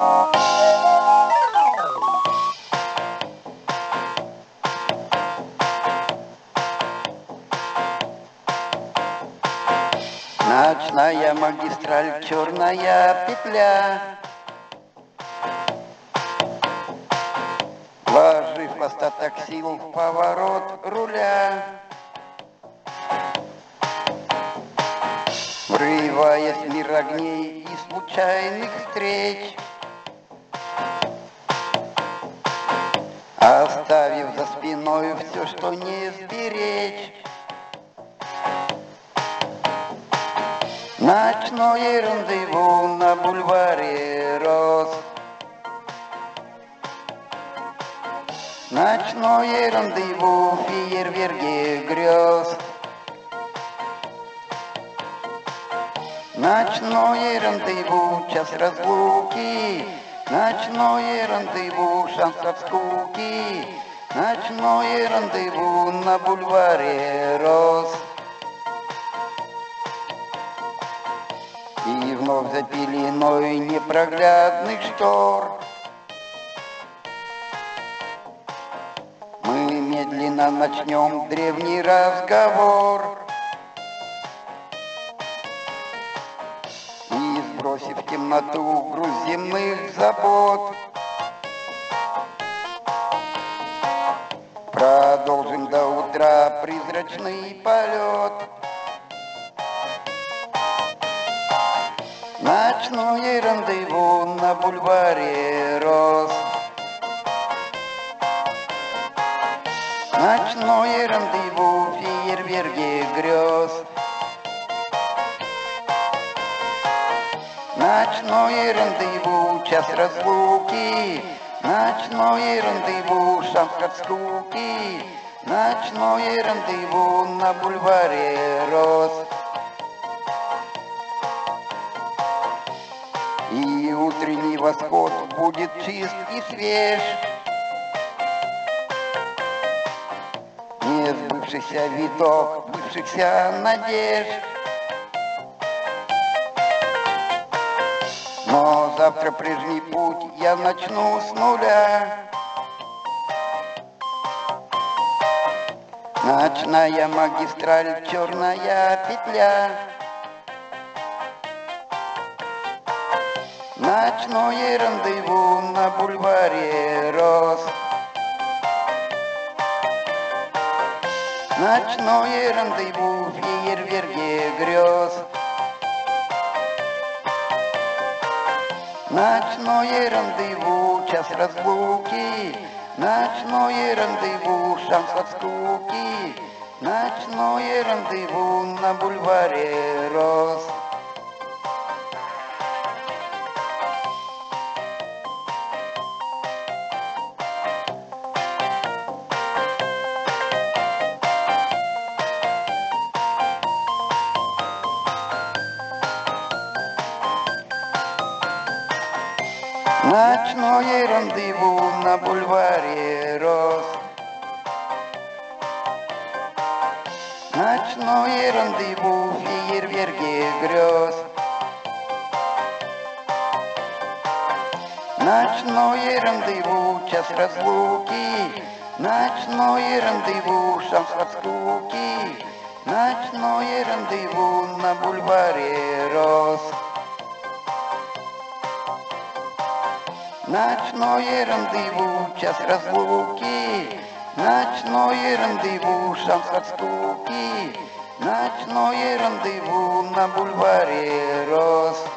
Ночная магистраль, черная петля. Вложив остаток сил в поворот руля. Врываясь в мир огней и случайных встреч. Оставив за спиной все, что не сберечь. Ночное рандеву на бульваре Рос. Ночное рандеву в фейерверке грез. Ночное рандеву, час разлуки, Ночное рандеву, шанс скуки, Ночное рандеву на бульваре Рос. И вновь за пеленой непроглядных штор. Мы медленно начнем древний разговор И сбросив темноту груз земных забот Продолжим до утра призрачный полет Ночное рандеву на бульваре Рос. Ночное рандеву в фейерверке грез. Ночное рандеву, час разлуки, Ночное рандеву, шанс от скуки, Ночное рандеву на бульваре Рос. И утренний восход будет чист и свеж. Не сбывшийся виток бывшихся надежд. Но завтра прежний путь я начну с нуля. Ночная магистраль, черная петля. Ночное рандеву на бульваре Рос. Ночное рандеву в фейерверке грез. Ночное рандеву, час разлуки, Ночное рандеву, шанс от скуки, Ночное рандеву на бульваре Рос. Ночное рандеву на бульваре Рос. Ночное рандеву в фейерверке грез. Ночное рандеву, час разлуки, Ночное рандеву, шанс от скуки, Ночное рандеву на бульваре Рос. Ночное рандеву, час разлуки, Ночное рандеву, шанс от скуки, Ночное рандеву на бульваре Рос.